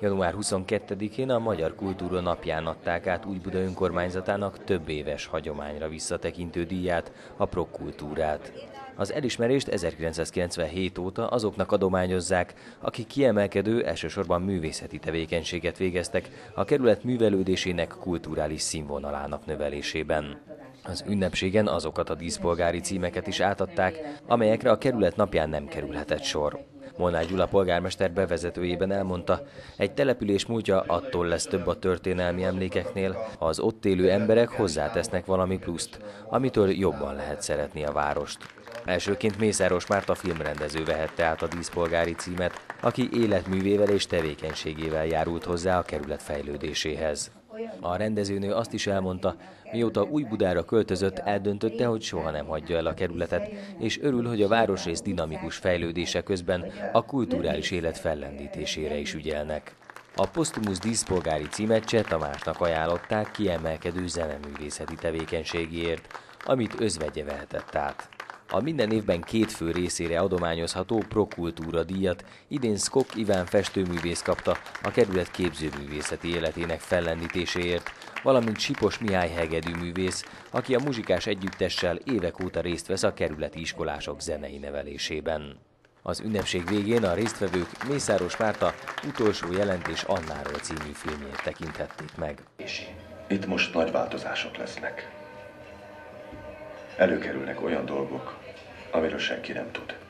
Január 22-én a Magyar Kultúra napján adták át Újbuda önkormányzatának több éves hagyományra visszatekintő díját, a Prokultúrát. Az elismerést 1997 óta azoknak adományozzák, akik kiemelkedő, elsősorban művészeti tevékenységet végeztek a kerület művelődésének kulturális színvonalának növelésében. Az ünnepségen azokat a díszpolgári címeket is átadták, amelyekre a kerület napján nem kerülhetett sor. Molnár Gyula polgármester bevezetőjében elmondta, egy település múltja attól lesz több a történelmi emlékeknél, az ott élő emberek hozzátesznek valami pluszt, amitől jobban lehet szeretni a várost. Elsőként Mészáros Márta filmrendező vehette át a díszpolgári címet, aki életművével és tevékenységével járult hozzá a kerület fejlődéséhez. A rendezőnő azt is elmondta, mióta új Budára költözött, eldöntötte, hogy soha nem hagyja el a kerületet, és örül, hogy a városrész dinamikus fejlődése közben a kulturális élet fellendítésére is ügyelnek. A posztumusz díszpolgári címet Cseh Tamásnak ajánlották kiemelkedő zeneművészeti tevékenységéért, amit özvegye vehetett át. A minden évben két fő részére adományozható Prokultúra díjat idén Skok Iván festőművész kapta a kerület képzőművészeti életének fellendítéséért, valamint Sipos Mihály hegedű művész, aki a muzsikás együttessel évek óta részt vesz a kerületi iskolások zenei nevelésében. Az ünnepség végén a résztvevők Mészáros Márta utolsó jelentés Annáról című filmjét tekinthették meg. Itt most nagy változások lesznek. Előkerülnek olyan dolgok, amiről senki nem tud.